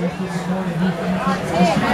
Thank you.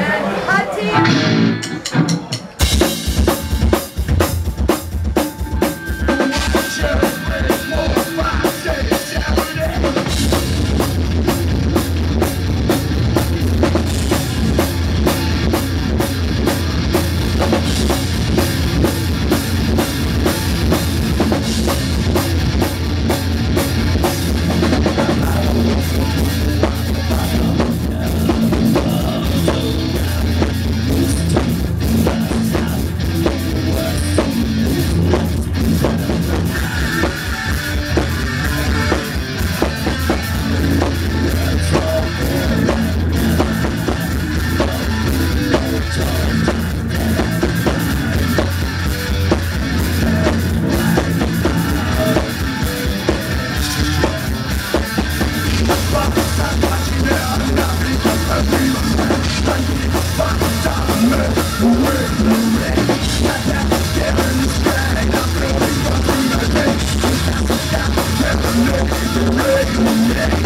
Música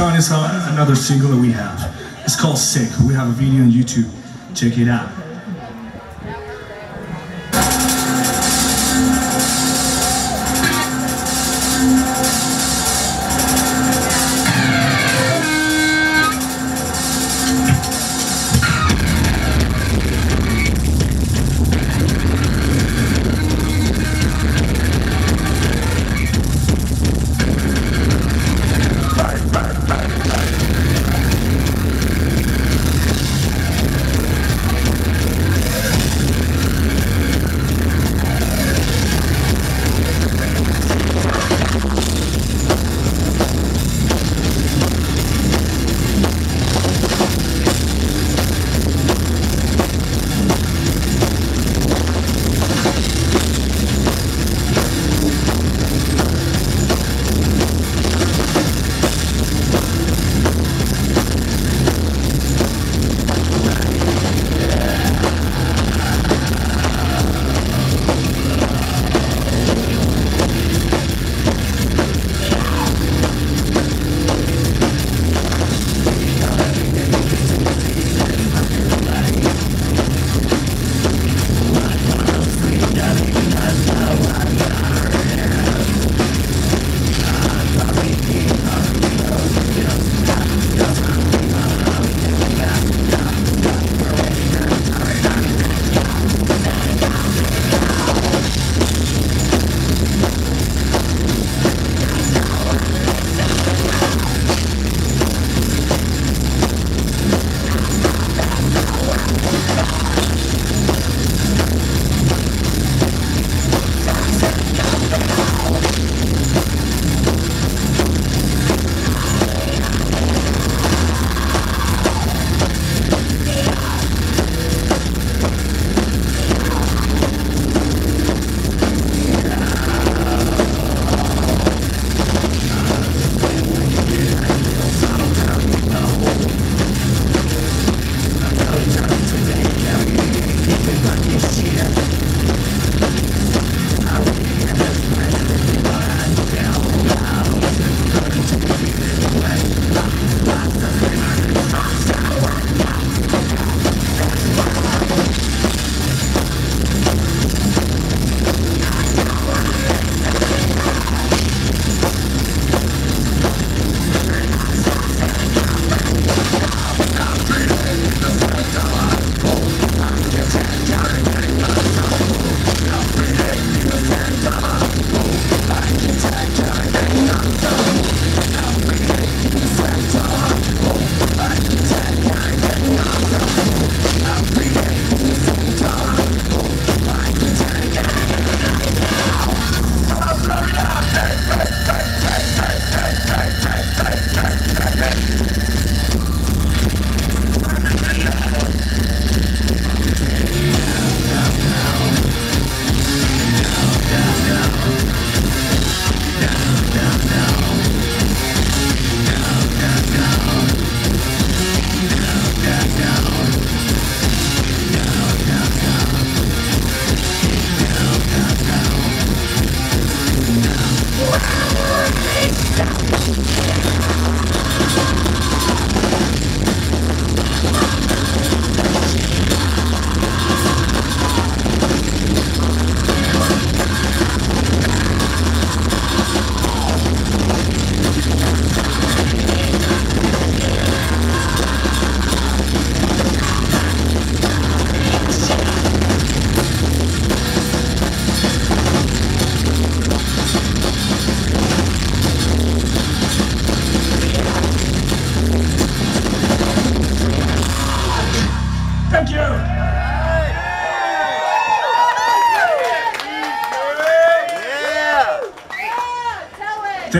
Song is uh, another single that we have. It's called Sick. We have a video on YouTube. Check it out. Yeah.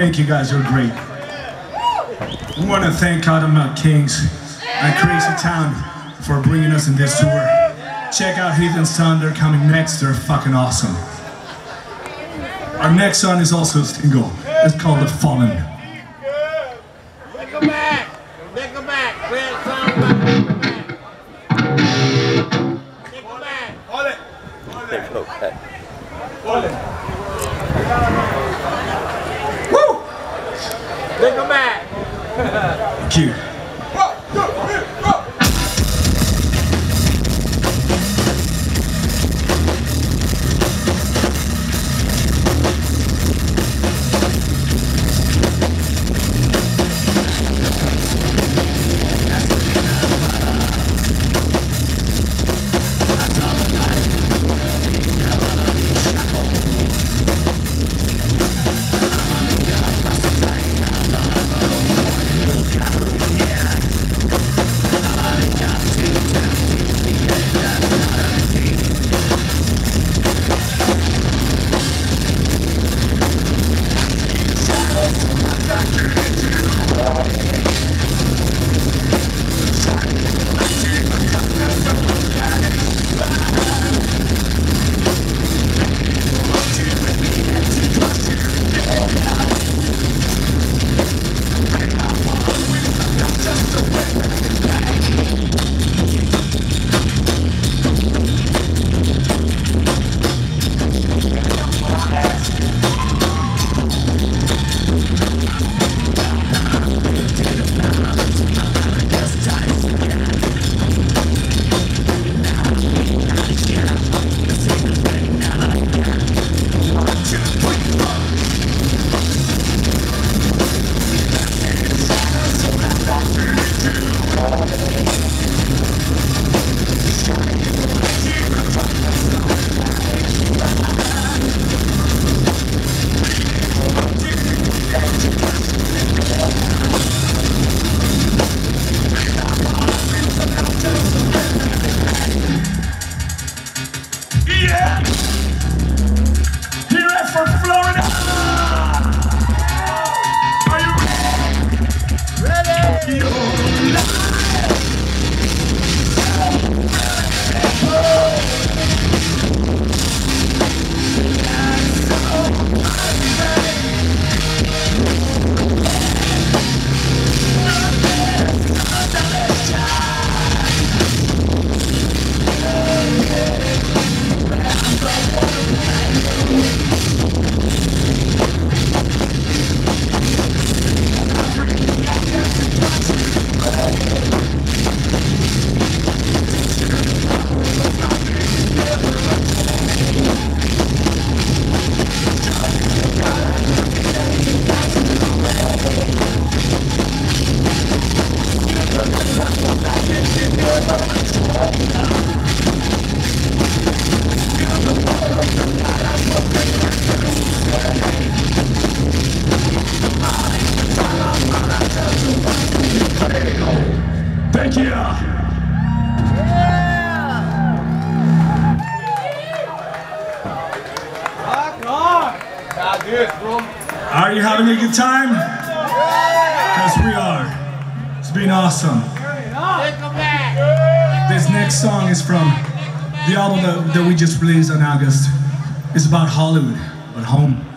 Thank you guys, you're great. We want to thank Cottonmouth Kings and Crazy Town for bringing us in this tour. Check out Heathen's Town, they're coming next, they're fucking awesome. Our next song is also a single, it's called The Fallen. Nickelback! Nickelback! Nickelback! Thank you. Are you having a good time? Because we are. It's been awesome. This next song is from the album that, that we just released in August. It's about Hollywood, but home.